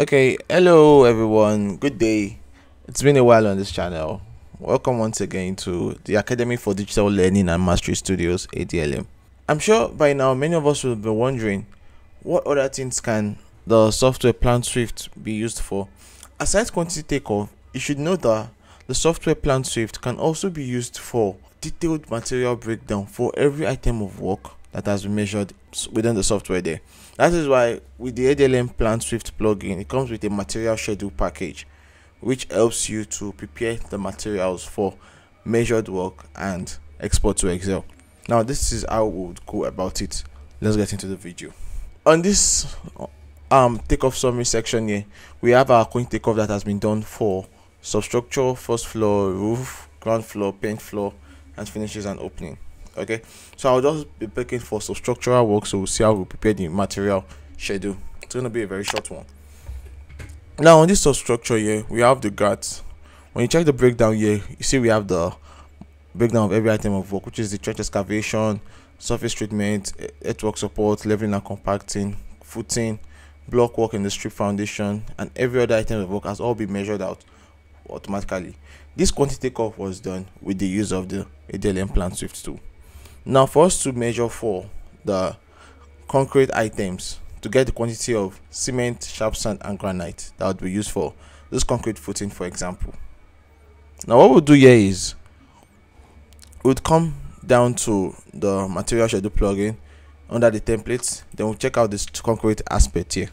Okay, hello everyone. Good day. It's been a while on this channel. Welcome once again to the Academy for Digital Learning and Mastery Studios ADLM. I'm sure by now many of us will be wondering what other things can the software Planswift be used for. Aside quantity takeoff, you should know that the software Planswift can also be used for detailed material breakdown for every item of work that has been measured within the software there. That is why with the ADLM Planswift plugin, it comes with a material schedule package which helps you to prepare the materials for measured work and export to Excel. Now this is how we would go about it. Let's get into the video. On this um takeoff summary section here, we have our coin takeoff that has been done for substructure, first floor, roof, ground floor, paint floor, and finishes and opening okay? So i'll just be picking for some structural work so we'll see how we prepare the material schedule. It's going to be a very short one. Now on this substructure here we have the guards when you check the breakdown here you see we have the breakdown of every item of work which is the trench excavation surface treatment earthwork support leveling and compacting footing block work in the strip foundation and every other item of work has all been measured out automatically. This quantity takeoff was done with the use of the ADLM Planswift tool now for us to measure for the concrete items to get the quantity of cement sharp sand and granite that would be used for this concrete footing for example. Now what we'll do here is we'll come down to the material schedule plugin under the templates then we'll check out this concrete aspect here.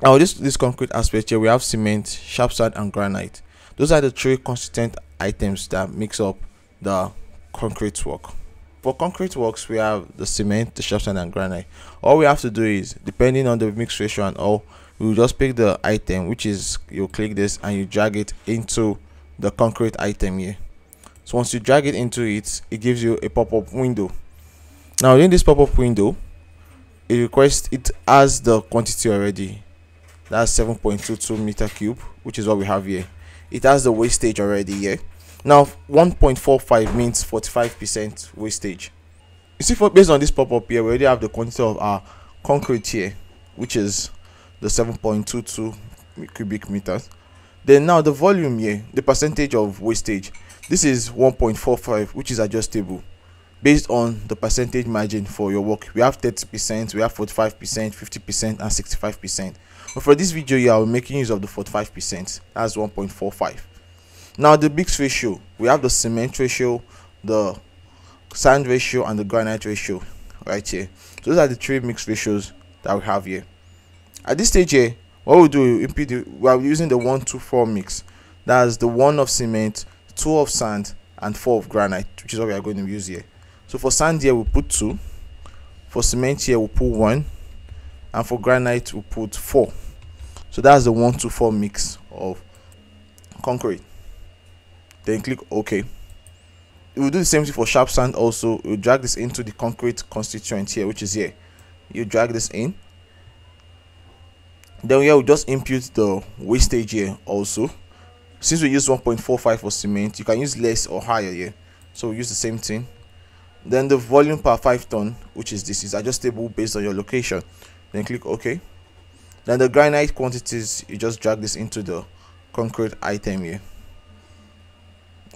Now this this concrete aspect here we have cement sharp sand and granite. Those are the three constituent items that makes up the concrete work for concrete works we have the cement the sharp and granite. All we have to do is depending on the mix ratio and all we will just pick the item which is you click this and you drag it into the concrete item here. So once you drag it into it it gives you a pop-up window. Now in this pop-up window it requests it has the quantity already. That's 7.22 meter cube which is what we have here. It has the wastage already here now 1.45 means 45 percent wastage. You see for based on this pop-up here we already have the quantity of our concrete here which is the 7.22 cubic meters. Then now the volume here the percentage of wastage this is 1.45 which is adjustable based on the percentage margin for your work. We have 30 percent we have 45 percent 50 percent and 65 percent. But for this video here i'm making use of the 45 percent. That's 1.45 now the mix ratio we have the cement ratio the sand ratio and the granite ratio right here. So those are the three mix ratios that we have here. At this stage here what we do we are using the one two four mix. That's the one of cement two of sand and four of granite which is what we are going to use here. So for sand here we put two. For cement here we put one. And for granite we put four. So that's the one to four mix of concrete then click ok. We will do the same thing for sharp sand also. You drag this into the concrete constituent here which is here. You drag this in. Then here we just impute the wastage here also. Since we use 1.45 for cement you can use less or higher here. So we use the same thing. Then the volume per 5 ton which is this is adjustable based on your location. Then click ok. Then the granite quantities you just drag this into the concrete item here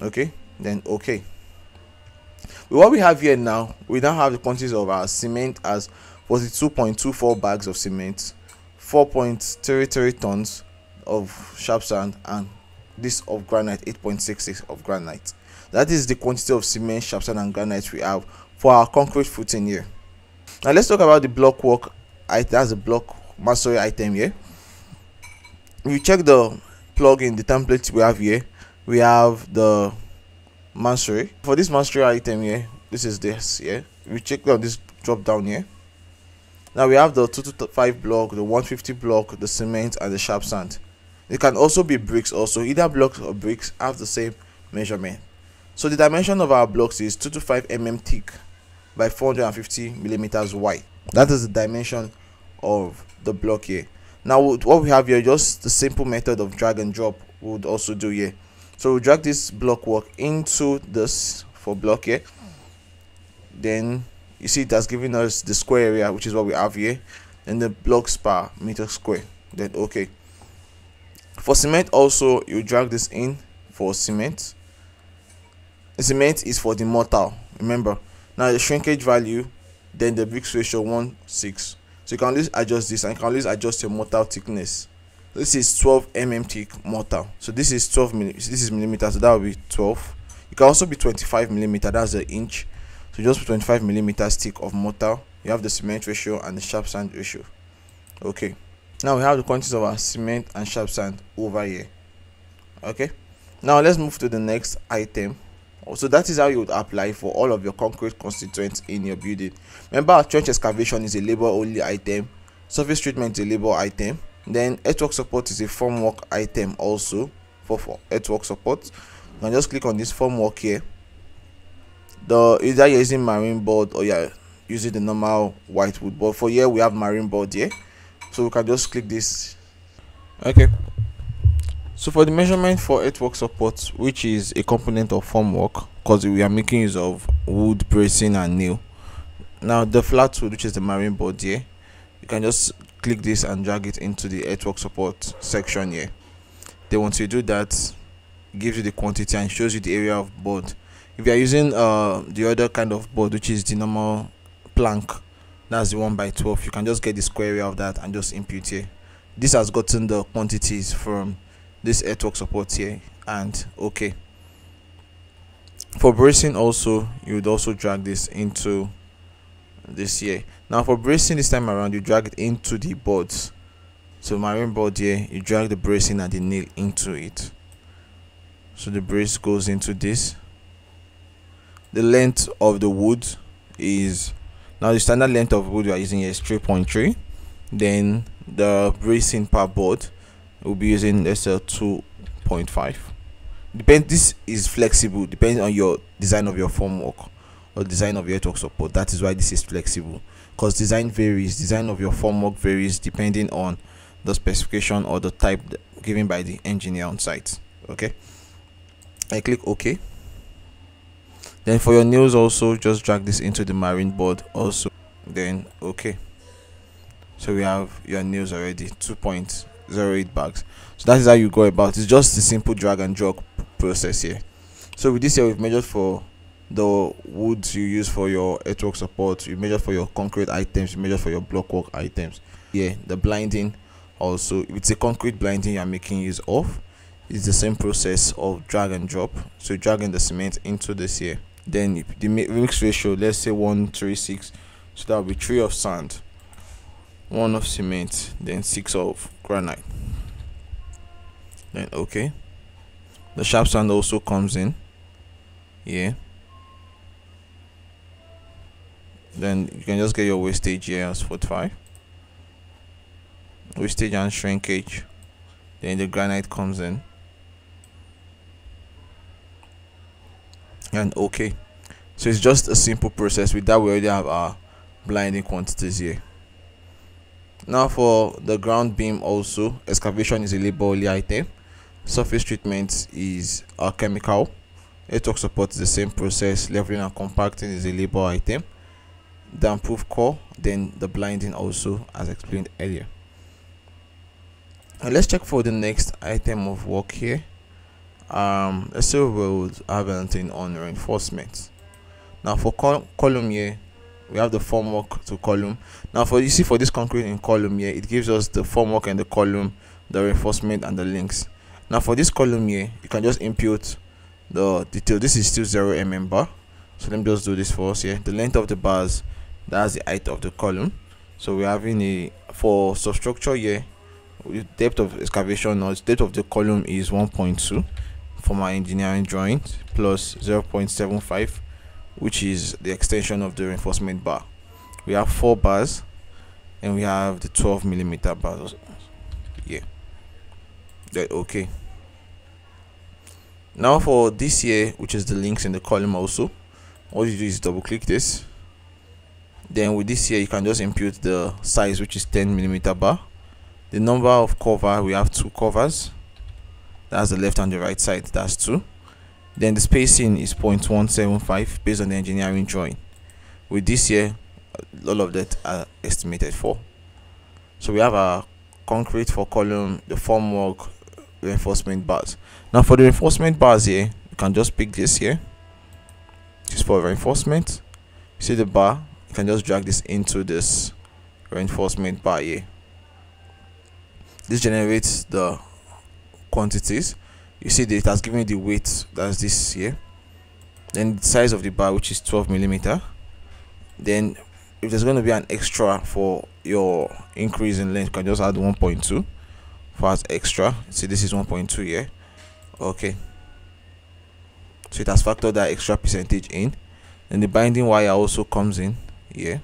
okay? Then okay. What we have here now we now have the quantities of our cement as 42.24 bags of cement 4.33 tons of sharp sand and this of granite 8.66 of granite. That is the quantity of cement sharp sand and granite we have for our concrete footing here. Now let's talk about the block work that's a block masonry item here. You check the plugin the template we have here we have the masonry for this masonry item here this is this here we check out this drop down here. Now we have the 225 block the 150 block the cement and the sharp sand. It can also be bricks also. Either blocks or bricks have the same measurement. So the dimension of our blocks is 225 mm thick by 450 millimeters wide. That is the dimension of the block here. Now what we have here just the simple method of drag and drop would also do here so we drag this block work into this for block here. Then you see that's giving us the square area which is what we have here. And the blocks per meter square. Then okay. For cement also you drag this in for cement. The cement is for the mortar remember? Now the shrinkage value then the bricks ratio 1 6 so you can always adjust this and you can always adjust your mortar thickness this is 12 mm thick mortar. So this is 12 millimeters this is millimeter so that will be 12 it can also be 25 millimeter that's the inch. So just 25 millimeters thick of mortar. You have the cement ratio and the sharp sand ratio. Okay. Now we have the quantities of our cement and sharp sand over here. Okay. Now let's move to the next item. So that is how you would apply for all of your concrete constituents in your building. Remember trench excavation is a labor only item. Surface treatment is a labor item then earthwork support is a formwork item also for, for earthwork support. You can just click on this formwork here. The either you're using marine board or you're using the normal white wood but for here we have marine board here. So we can just click this. Okay. So for the measurement for earthwork support which is a component of formwork because we are making use of wood bracing and nail. Now the flat wood which is the marine board here you can just click this and drag it into the earthwork support section here. Then once you do that gives you the quantity and shows you the area of board. If you are using uh the other kind of board which is the normal plank that's the one by 12 you can just get the square area of that and just impute here. This has gotten the quantities from this earthwork support here and okay. For bracing also you would also drag this into this year. Now for bracing this time around you drag it into the boards so marine board here you drag the bracing and the nail into it. So the brace goes into this. The length of the wood is now the standard length of wood we are using is 3.3 then the bracing per board will be using let's say 2.5 depend this is flexible depending on your design of your formwork or design of your earthwork support. That is why this is flexible. Because design varies design of your formwork varies depending on the specification or the type given by the engineer on site. Okay? I click ok. Then for your nails also just drag this into the marine board also. Then okay so we have your nails already 2.08 bags. So that is how you go about. It's just a simple drag and drop process here. So with this here we've measured for the woods you use for your earthwork support you measure for your concrete items you measure for your blockwork items. Yeah the blinding also if it's a concrete blinding you're making use of. It's the same process of drag and drop. So dragging the cement into this here. Then the mix ratio let's say 136 so that will be 3 of sand 1 of cement then 6 of granite. Then okay. The sharp sand also comes in. Yeah then you can just get your wastage here as 45 wastage and shrinkage. Then the granite comes in. And okay. So it's just a simple process. With that we already have our blinding quantities here. Now for the ground beam also excavation is a labor item. Surface treatment is a chemical. Earthwork support is the same process. Leveling and compacting is a labor item damp proof core then the blinding also as explained earlier. And let's check for the next item of work here. Um let's say we'll have anything on reinforcement now for col column here we have the formwork to column. Now for you see for this concrete in column here it gives us the formwork and the column the reinforcement and the links. Now for this column here you can just input the detail. This is still 0 mm bar. So let me just do this for us here. The length of the bars that's the height of the column. So we're having a for substructure here depth of excavation or depth of the column is 1.2 for my engineering drawing plus 0.75 which is the extension of the reinforcement bar. We have four bars and we have the 12 millimeter bars. Yeah. That okay. Now for this here which is the links in the column also all you do is double click this then with this here you can just input the size which is 10 millimeter bar. The number of cover we have two covers. That's the left and the right side that's two. Then the spacing is 0.175 based on the engineering drawing. With this here all of that are estimated for. So we have a concrete for column the formwork reinforcement bars. Now for the reinforcement bars here you can just pick this here. This for reinforcement. See the bar can just drag this into this reinforcement bar here. This generates the quantities. You see that it has given you the weight that's this here. Then the size of the bar which is 12 millimeter. Then if there's going to be an extra for your increase in length you can just add 1.2 for as extra see this is 1.2 here. Okay. So it has factored that extra percentage in. And the binding wire also comes in here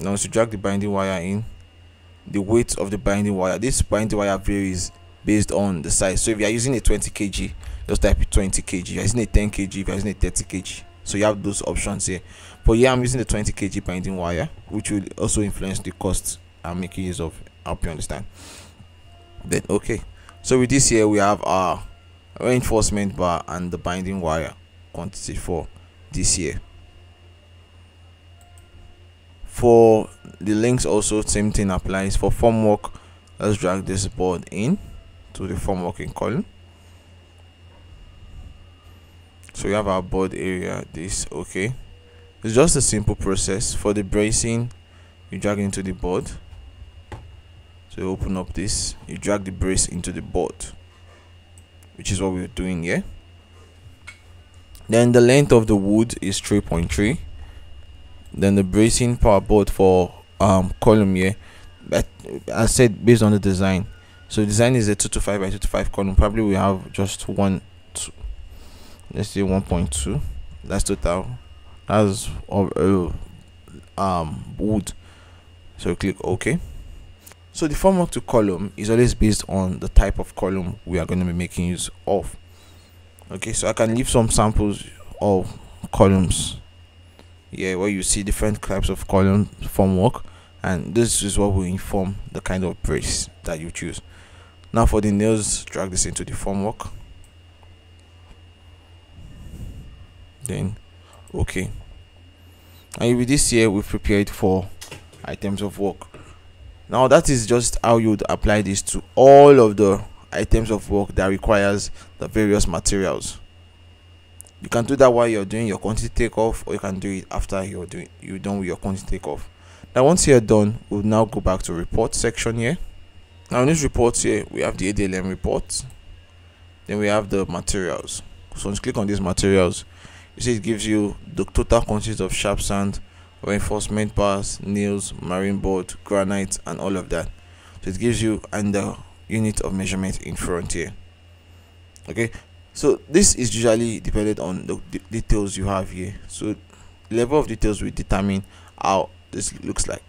now to drag the binding wire in the weight of the binding wire this binding wire varies based on the size. So if you are using a 20 kg just type 20 kg. If you're using a 10 kg if you're using a 30 kg. So you have those options here. But yeah i'm using the 20 kg binding wire which will also influence the cost i'm making use of. I you understand. Then okay. So with this here we have our reinforcement bar and the binding wire quantity for this year. For the links also same thing applies for formwork. Let's drag this board in to the formworking column. So we have our board area this okay. It's just a simple process. For the bracing you drag into the board. So you open up this you drag the brace into the board which is what we're doing here then the length of the wood is 3.3 then the bracing power board for um column here but i said based on the design. So design is a 225 by 225 column. Probably we have just one two, let's say 1.2 that's total. That's of uh, um wood. So click ok. So the formwork to column is always based on the type of column we are going to be making use of okay so i can leave some samples of columns. Yeah where you see different types of column formwork and this is what will inform the kind of brace that you choose. Now for the nails drag this into the formwork then okay. And with this here we've prepared for items of work. Now that is just how you would apply this to all of the items of work that requires the various materials. You can do that while you're doing your quantity takeoff or you can do it after you're doing you're done with your quantity takeoff. Now once you're done we'll now go back to report section here. Now in this report here we have the adlm report. Then we have the materials. So let's click on these materials. You see it gives you the total quantity of sharp sand reinforcement bars nails marine board granite and all of that. So it gives you and the unit of measurement in front here okay? So this is usually dependent on the details you have here. So level of details will determine how this looks like